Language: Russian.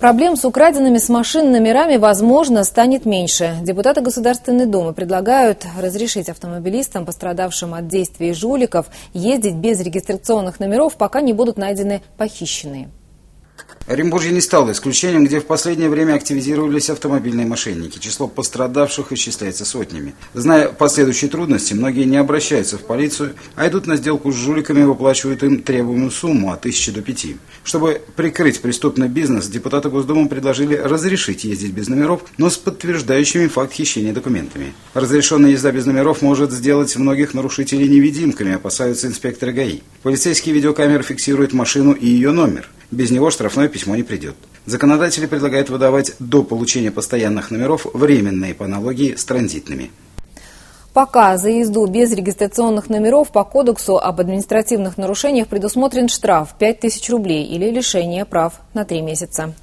Проблем с украденными с машин номерами, возможно, станет меньше. Депутаты Государственной Думы предлагают разрешить автомобилистам, пострадавшим от действий жуликов, ездить без регистрационных номеров, пока не будут найдены похищенные. Оренбуржье не стало исключением, где в последнее время активизировались автомобильные мошенники. Число пострадавших исчисляется сотнями. Зная последующие трудности, многие не обращаются в полицию, а идут на сделку с жуликами и выплачивают им требуемую сумму от тысячи до пяти. Чтобы прикрыть преступный бизнес, депутаты Госдумы предложили разрешить ездить без номеров, но с подтверждающими факт хищения документами. Разрешенная езда без номеров может сделать многих нарушителей невидимками, опасаются инспекторы ГАИ. Полицейские видеокамеры фиксируют машину и ее номер. Без него штрафное письмо не придет. Законодатели предлагают выдавать до получения постоянных номеров временные по аналогии с транзитными. Пока за езду без регистрационных номеров по Кодексу об административных нарушениях предусмотрен штраф 5000 рублей или лишение прав на три месяца.